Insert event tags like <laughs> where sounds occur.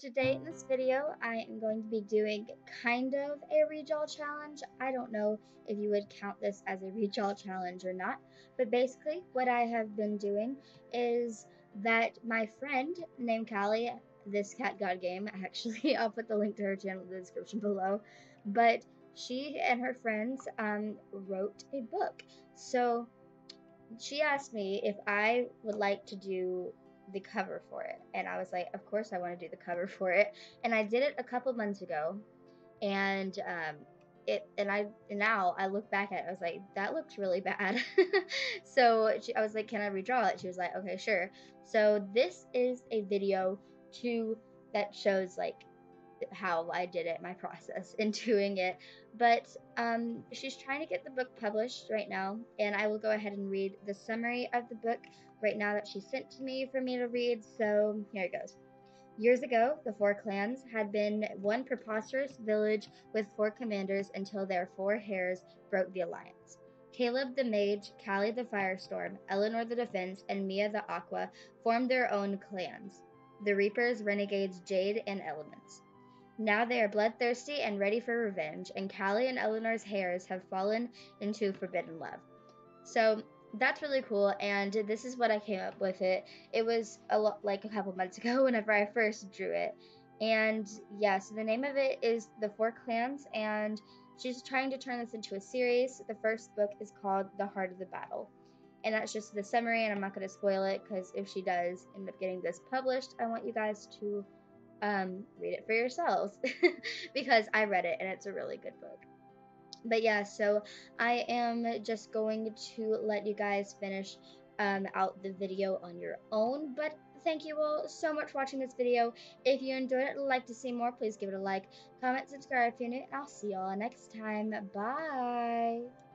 today in this video, I am going to be doing kind of a redraw challenge. I don't know if you would count this as a redraw challenge or not, but basically what I have been doing is that my friend named Kallie, this Cat God game, <laughs> actually, I'll put the link to her channel in the description below, but she and her friends um, wrote a book. So she asked me if I would like to do the cover for it. And I was like, of course I want to do the cover <laughs> for it. And I did it a couple months ago. And um, it and I and now I look back at it, I was like, that looks really <laughs> bad. so she, I was like, can I redraw it? She was like, okay, sure. So this is a video to that shows like how I did it, my process <laughs> in doing it. But um, she's trying to get the book published right now, and I will go ahead and read the summary of the book right now that she sent to me for me to read. So here it goes. Years ago, the four clans had been one preposterous village with four commanders until their four heirs broke the alliance. Caleb the Mage, Callie the Firestorm, Eleanor the Defense, and Mia the Aqua formed their own clans the Reapers, Renegades, Jade, and Elements. Now they are bloodthirsty and ready for revenge, and Callie and Eleanor's heirs have fallen into forbidden love. So that's really cool, and this is what I came up with it. It was a lot like a couple months ago <laughs> whenever I first drew it. And yeah, so the name of it is The Four Clans, and she's trying to turn this into a series. The first book is called The Heart of the Battle. And that's just the summary, and I'm not going to spoil it because if she does end up getting this published, I want you guys to um, read it for yourselves <laughs> because I read it and it's a really good book. But yeah, so I am just going to let you guys finish um, out the video on your own. But thank you all so much for watching this video. If you enjoyed it like to see more, please give it a like, comment, subscribe if you're new, and I'll see y'all next time. Bye!